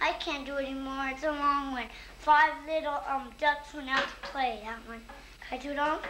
I can't do it anymore. It's a long one. Five little um ducks went out to play. That one. Can I do it all?